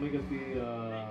Make at the uh,